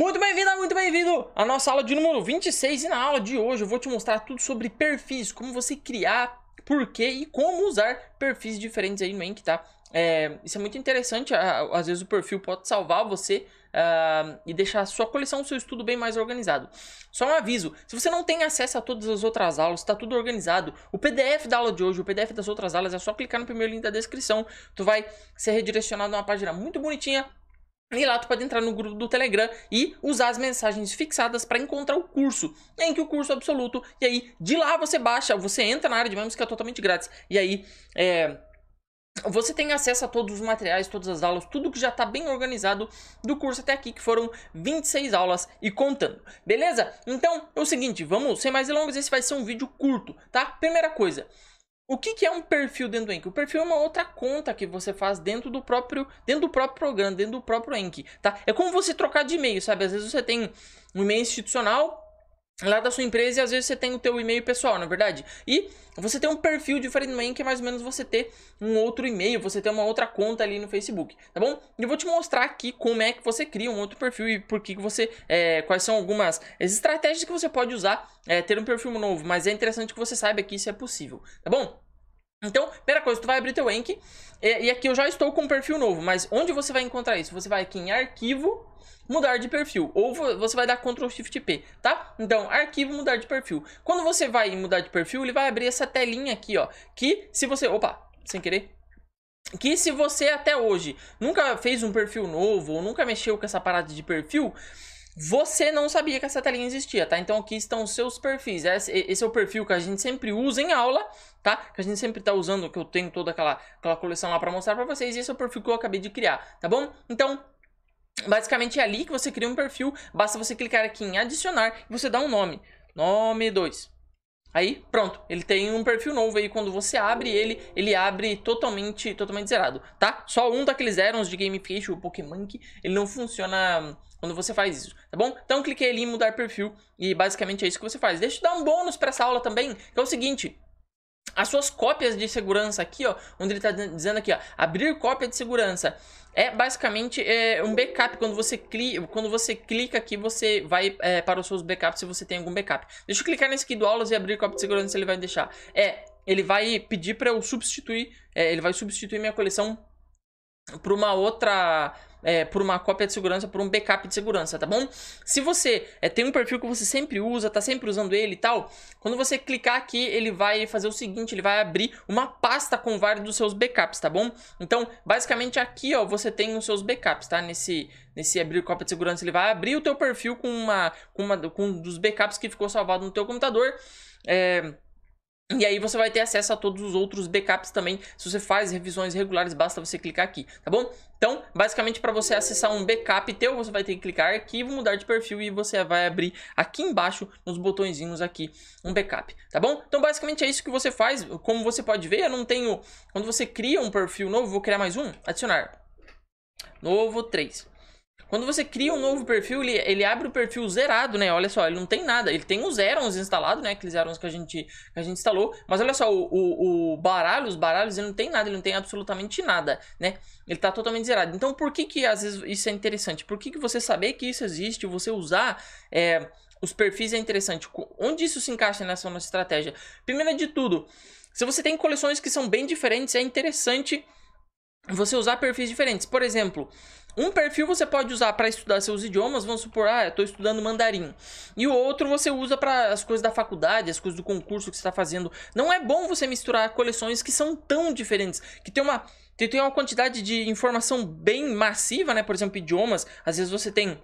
Muito bem-vinda, muito bem-vindo à nossa aula de número 26 e na aula de hoje eu vou te mostrar tudo sobre perfis, como você criar, por quê e como usar perfis diferentes aí no Enki, tá? É, isso é muito interessante, às vezes o perfil pode salvar você uh, e deixar a sua coleção, o seu estudo bem mais organizado. Só um aviso, se você não tem acesso a todas as outras aulas, está tudo organizado, o PDF da aula de hoje, o PDF das outras aulas, é só clicar no primeiro link da descrição, tu vai ser redirecionado a uma página muito bonitinha, e lá tu pode entrar no grupo do Telegram e usar as mensagens fixadas para encontrar o curso, em que o curso absoluto. E aí, de lá você baixa, você entra na área de membros que é totalmente grátis. E aí, é, você tem acesso a todos os materiais, todas as aulas, tudo que já está bem organizado do curso até aqui, que foram 26 aulas e contando. Beleza? Então, é o seguinte, vamos, sem mais delongas, esse vai ser um vídeo curto, tá? Primeira coisa, o que, que, é um perfil dentro do Enki? O perfil é uma outra conta que você faz dentro do próprio, dentro do próprio programa, dentro do próprio Enki, tá? É como você trocar de e-mail, sabe? Às vezes você tem um e-mail institucional lá da sua empresa e às vezes você tem o teu e-mail pessoal, na é verdade? E você tem um perfil diferente no Enki, é mais ou menos você ter um outro e-mail, você ter uma outra conta ali no Facebook, tá bom? E eu vou te mostrar aqui como é que você cria um outro perfil e por que você, é, quais são algumas as estratégias que você pode usar é, ter um perfil novo, mas é interessante que você saiba que isso é possível, tá bom? Então, primeira coisa, tu vai abrir teu Enki, e, e aqui eu já estou com um perfil novo, mas onde você vai encontrar isso? Você vai aqui em arquivo, mudar de perfil, ou você vai dar Ctrl Shift P, tá? Então, arquivo, mudar de perfil. Quando você vai mudar de perfil, ele vai abrir essa telinha aqui, ó, que se você, opa, sem querer, que se você até hoje nunca fez um perfil novo ou nunca mexeu com essa parada de perfil, você não sabia que essa telinha existia, tá? Então aqui estão os seus perfis. Esse, é o perfil que a gente sempre usa em aula, tá? Que a gente sempre tá usando, que eu tenho toda aquela, aquela coleção lá para mostrar para vocês. Esse é o perfil que eu acabei de criar, tá bom? Então, basicamente é ali que você cria um perfil. Basta você clicar aqui em adicionar e você dá um nome. Nome 2. Aí, pronto, ele tem um perfil novo aí, quando você abre ele, ele abre totalmente totalmente zerado, tá? Só um daqueles erros de Gamification, o Pokémon, ele não funciona quando você faz isso, tá bom? Então, cliquei ali em mudar perfil e basicamente é isso que você faz. Deixa eu dar um bônus para essa aula também, que é o seguinte... As suas cópias de segurança aqui, ó, onde ele está dizendo aqui, ó, abrir cópia de segurança, é basicamente é, um backup. Quando você, clica, quando você clica aqui, você vai é, para os seus backups se você tem algum backup. Deixa eu clicar nesse aqui do aulas e abrir cópia de segurança, ele vai deixar. É, ele vai pedir para eu substituir, é, ele vai substituir minha coleção por uma outra é, por uma cópia de segurança, por um backup de segurança, tá bom? Se você é, tem um perfil que você sempre usa, tá sempre usando ele e tal, quando você clicar aqui, ele vai fazer o seguinte, ele vai abrir uma pasta com vários dos seus backups, tá bom? Então, basicamente aqui, ó, você tem os seus backups, tá? Nesse, nesse abrir cópia de segurança, ele vai abrir o teu perfil com uma, com uma, com um dos backups que ficou salvado no teu computador, é... E aí você vai ter acesso a todos os outros backups também. Se você faz revisões regulares, basta você clicar aqui, tá bom? Então, basicamente, para você acessar um backup teu, você vai ter que clicar arquivo, mudar de perfil e você vai abrir aqui embaixo, nos botõezinhos aqui, um backup, tá bom? Então, basicamente é isso que você faz. Como você pode ver, eu não tenho... Quando você cria um perfil novo, vou criar mais um, adicionar. Novo 3. Quando você cria um novo perfil, ele, ele abre o perfil zerado, né? Olha só, ele não tem nada. Ele tem os Zerons instalados, né? Aqueles Zerons que a gente, que a gente instalou. Mas olha só, o, o, o baralho, os baralhos, ele não tem nada. Ele não tem absolutamente nada, né? Ele tá totalmente zerado. Então, por que que às vezes isso é interessante? Por que que você saber que isso existe, você usar... É, os perfis é interessante. Onde isso se encaixa nessa nossa estratégia? Primeiro de tudo, se você tem coleções que são bem diferentes, é interessante você usar perfis diferentes. Por exemplo, um perfil você pode usar para estudar seus idiomas, vamos supor, ah, estou estudando mandarim. E o outro você usa para as coisas da faculdade, as coisas do concurso que você está fazendo. Não é bom você misturar coleções que são tão diferentes, que tem uma, tem uma quantidade de informação bem massiva, né? Por exemplo, idiomas, às vezes você tem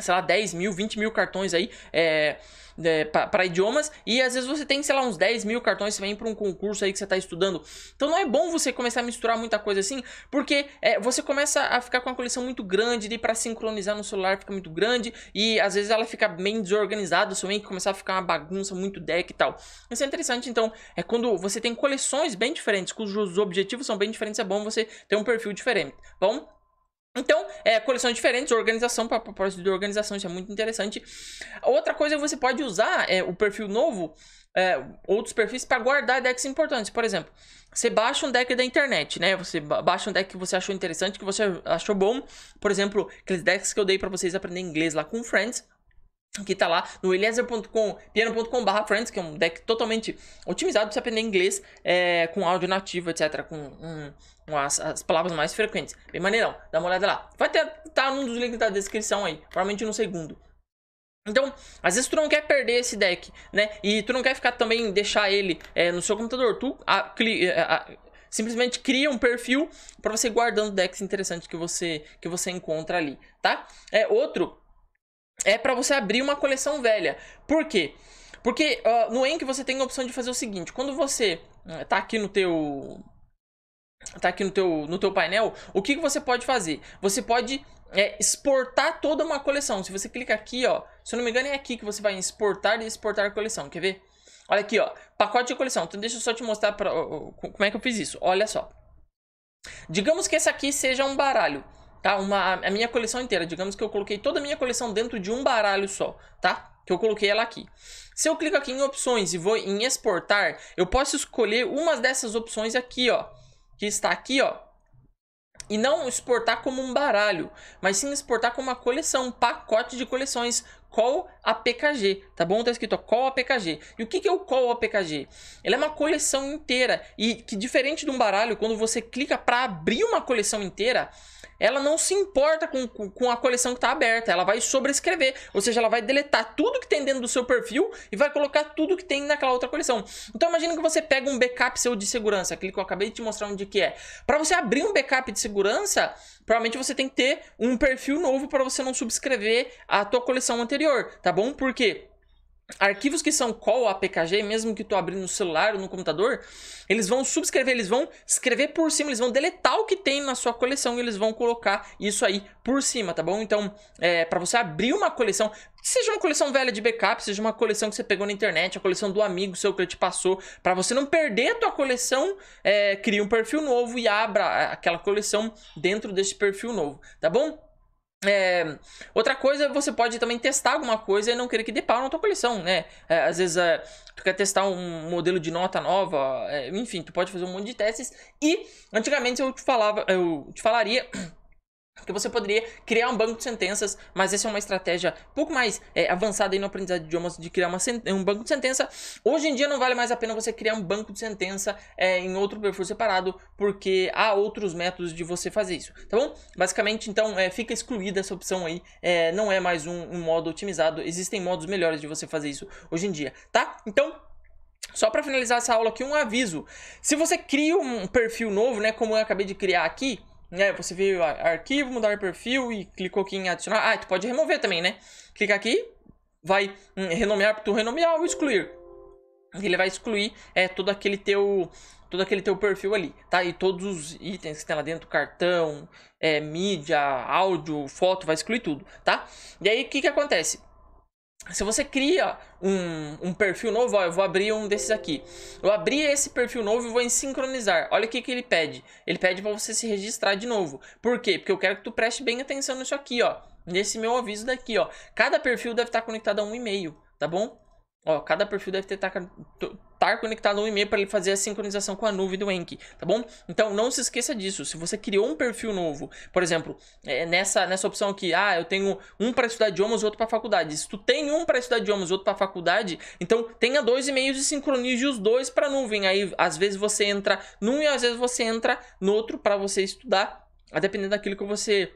sei lá, 10 mil, 20 mil cartões aí é, é, para idiomas e às vezes você tem, sei lá, uns 10 mil cartões você vem para um concurso aí que você está estudando. Então não é bom você começar a misturar muita coisa assim, porque é, você começa a ficar com uma coleção muito grande e para sincronizar no celular fica muito grande e às vezes ela fica bem desorganizada, seu que começar a ficar uma bagunça, muito deck e tal. Isso é interessante, então, é quando você tem coleções bem diferentes, cujos objetivos são bem diferentes, é bom você ter um perfil diferente. Bom, Então, é, coleções diferentes, organização para propósito de organização, isso é muito interessante. Outra coisa, você pode usar é, o perfil novo, é, outros perfis, para guardar decks importantes. Por exemplo, você baixa um deck da internet, né? Você baixa um deck que você achou interessante, que você achou bom. Por exemplo, aqueles decks que eu dei para vocês aprender inglês lá com Friends que tá lá no eliezer.com, piano.com.br friends, que é um deck totalmente otimizado para você aprender inglês é, com áudio nativo, etc, com, um, as, as, palavras mais frequentes. Bem maneirão, dá uma olhada lá. Vai ter, tá num dos links da descrição aí, provavelmente no segundo. Então, às vezes tu não quer perder esse deck, né? E tu não quer ficar também, deixar ele é, no seu computador. Tu a, é, a, simplesmente cria um perfil para você guardando decks interessantes que você, que você encontra ali, tá? É, outro é para você abrir uma coleção velha. Por quê? Porque uh, no Enk você tem a opção de fazer o seguinte, quando você uh, tá aqui no teu tá aqui no teu, no teu painel, o que, que você pode fazer? Você pode é, exportar toda uma coleção. Se você clica aqui, ó, se eu não me engano é aqui que você vai exportar e exportar a coleção, quer ver? Olha aqui, ó, pacote de coleção. Então deixa eu só te mostrar pra, uh, como é que eu fiz isso. Olha só. Digamos que esse aqui seja um baralho tá? Uma, a minha coleção inteira. Digamos que eu coloquei toda a minha coleção dentro de um baralho só, tá? Que eu coloquei ela aqui. Se eu clico aqui em opções e vou em exportar, eu posso escolher uma dessas opções aqui, ó. Que está aqui, ó. E não exportar como um baralho, mas sim exportar como uma coleção, um pacote de coleções. Call APKG, tá bom? Tá escrito ó, Call APKG. E o que, é o Call APKG? Ele é uma coleção inteira e que diferente de um baralho, quando você clica para abrir uma coleção inteira, ela não se importa com, com a coleção que está aberta, ela vai sobrescrever, ou seja, ela vai deletar tudo que tem dentro do seu perfil e vai colocar tudo que tem naquela outra coleção. Então imagina que você pega um backup seu de segurança, aquele que eu acabei de te mostrar onde que é. Para você abrir um backup de segurança, provavelmente você tem que ter um perfil novo para você não subscrever a tua coleção anterior, tá bom? Porque arquivos que são call APKG, mesmo que tu abrir no celular ou no computador, eles vão subscrever, eles vão escrever por cima, eles vão deletar o que tem na sua coleção e eles vão colocar isso aí por cima, tá bom? Então, é, para você abrir uma coleção, seja uma coleção velha de backup, seja uma coleção que você pegou na internet, a coleção do amigo seu que ele te passou, para você não perder a tua coleção, é, um perfil novo e abra aquela coleção dentro desse perfil novo, tá bom? É, outra coisa, você pode também testar alguma coisa e não querer que dê pau na tua coleção, né? É, às vezes é, tu quer testar um modelo de nota nova, é, enfim, tu pode fazer um monte de testes. E antigamente eu te falava, eu te falaria que você poderia criar um banco de sentenças, mas essa é uma estratégia um pouco mais é, avançada aí no aprendizado de idiomas de criar uma um banco de sentença. Hoje em dia não vale mais a pena você criar um banco de sentença é, em outro perfil separado, porque há outros métodos de você fazer isso, tá bom? Basicamente, então, é, fica excluída essa opção aí, é, não é mais um, um modo otimizado, existem modos melhores de você fazer isso hoje em dia, tá? Então, só para finalizar essa aula aqui, um aviso. Se você cria um perfil novo, né, como eu acabei de criar aqui, né, você veio arquivo, mudar perfil e clicou aqui em adicionar. Ah, tu pode remover também, né? Clica aqui, vai hum, renomear, tu renomear ou excluir. Ele vai excluir é, todo aquele teu todo aquele teu perfil ali, tá? E todos os itens que tem lá dentro, cartão, é, mídia, áudio, foto, vai excluir tudo, tá? E aí, o que que acontece? Se você cria um, um, perfil novo, ó, eu vou abrir um desses aqui. Eu abri esse perfil novo e vou em sincronizar. Olha o que, que ele pede. Ele pede para você se registrar de novo. Por quê? Porque eu quero que tu preste bem atenção nisso aqui, ó. Nesse meu aviso daqui, ó. Cada perfil deve estar conectado a um e-mail, tá bom? Ó, cada perfil deve estar tá conectado um e-mail para ele fazer a sincronização com a nuvem do Enki, tá bom? Então não se esqueça disso. Se você criou um perfil novo, por exemplo, é, nessa, nessa opção aqui, ah, eu tenho um para estudar idiomas, outro para faculdade. Se tu tem um para estudar idiomas, outro para faculdade, então tenha dois e-mails e sincronize os dois para nuvem. Aí às vezes você entra num e às vezes você entra no outro para você estudar, a depender daquilo que você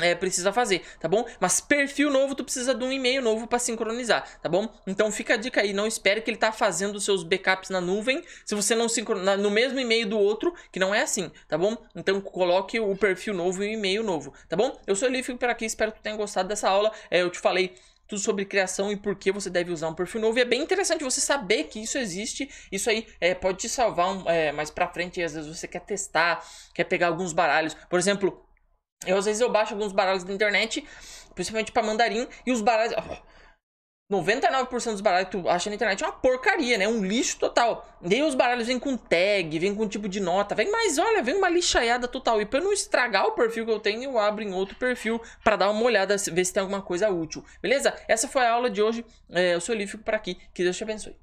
é, precisa fazer, tá bom? Mas perfil novo, tu precisa de um e-mail novo para sincronizar, tá bom? Então fica a dica aí, não espere que ele tá fazendo os seus backups na nuvem, se você não sincronizar no mesmo e-mail do outro, que não é assim, tá bom? Então coloque o perfil novo e o e-mail novo, tá bom? Eu sou o Elif por aqui, espero que tu tenha gostado dessa aula, é, eu te falei tudo sobre criação e por que você deve usar um perfil novo. E é bem interessante você saber que isso existe. Isso aí é, pode te salvar um, é, mais pra frente. Às vezes você quer testar, quer pegar alguns baralhos. Por exemplo, eu às vezes eu baixo alguns baralhos da internet, principalmente para mandarim, e os baralhos. 99% dos baralhos que tu acha na internet é uma porcaria, né? Um lixo total. Aí os baralhos vêm com tag, vêm com tipo de nota, vem, mas olha, vem uma lixaiada total. E pra eu não estragar o perfil que eu tenho, eu abro em outro perfil para dar uma olhada, ver se tem alguma coisa útil. Beleza? Essa foi a aula de hoje. É, eu sou o por aqui. Que Deus te abençoe.